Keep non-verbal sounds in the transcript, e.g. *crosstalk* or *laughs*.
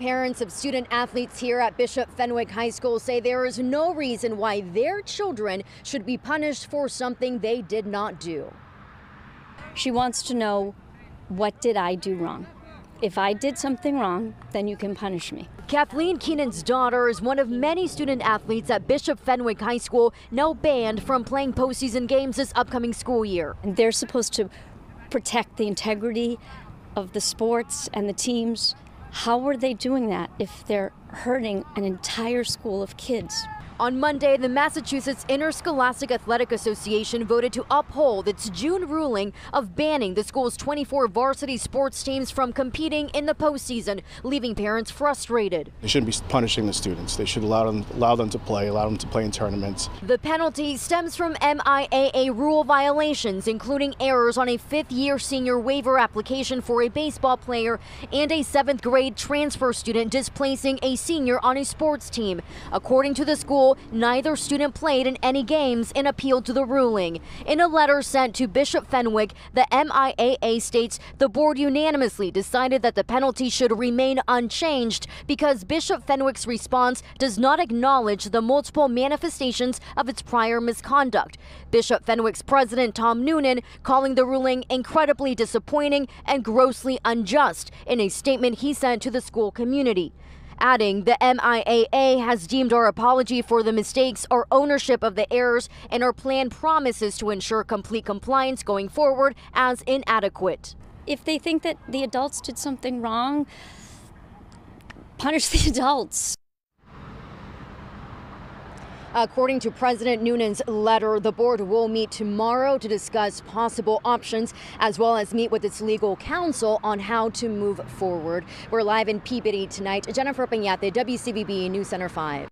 Parents of student athletes here at Bishop Fenwick High School say there is no reason why their children should be punished for something they did not do. She wants to know what did I do wrong? If I did something wrong, then you can punish me. Kathleen Keenan's daughter is one of many student athletes at Bishop Fenwick High School now banned from playing postseason games this upcoming school year. And they're supposed to protect the integrity of the sports and the teams. How are they doing that if they're hurting an entire school of kids? On Monday, the Massachusetts Interscholastic Athletic Association voted to uphold its June ruling of banning the school's 24 varsity sports teams from competing in the postseason, leaving parents frustrated. They shouldn't be punishing the students. They should allow them, allow them to play, allow them to play in tournaments. The penalty stems from MIAA rule violations, including errors on a fifth year senior waiver application for a baseball player and a seventh grade transfer student displacing a senior on a sports team. According to the school, neither student played in any games and appealed to the ruling. In a letter sent to Bishop Fenwick, the MIAA states the board unanimously decided that the penalty should remain unchanged because Bishop Fenwick's response does not acknowledge the multiple manifestations of its prior misconduct. Bishop Fenwick's president, Tom Noonan, calling the ruling incredibly disappointing and grossly unjust in a statement he sent to the school community adding the MIAA has deemed our apology for the mistakes our ownership of the errors and our plan promises to ensure complete compliance going forward as inadequate. If they think that the adults did something wrong, punish the *laughs* adults. According to President Noonan's letter, the board will meet tomorrow to discuss possible options as well as meet with its legal counsel on how to move forward. We're live in Peabody tonight. Jennifer Peñate, WCVB News Center 5.